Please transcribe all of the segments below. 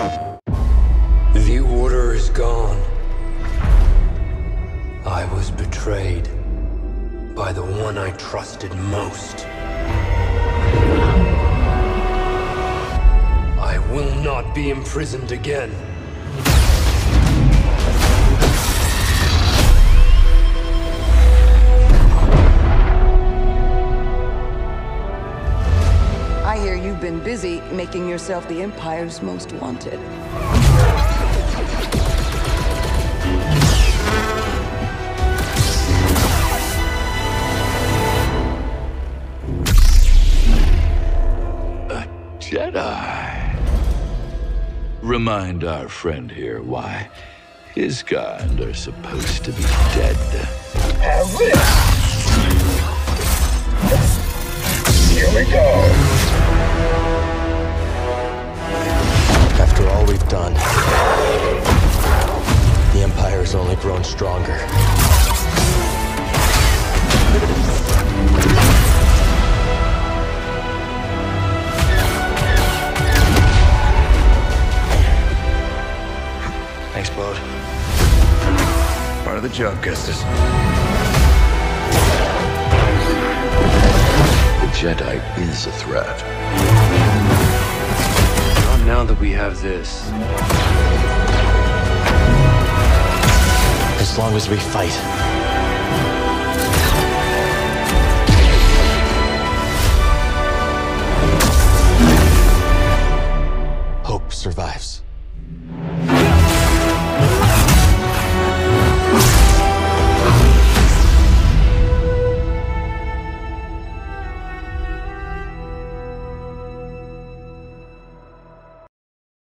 The order is gone. I was betrayed by the one I trusted most. I will not be imprisoned again. I hear you've been busy making yourself the Empire's most wanted. A Jedi. Remind our friend here why his kind are supposed to be dead. Empire's only grown stronger. Thanks, Bode. Part of the job, Kestis. The Jedi is a threat. Not now that we have this. Long as we fight. Hope survives.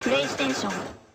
PlayStation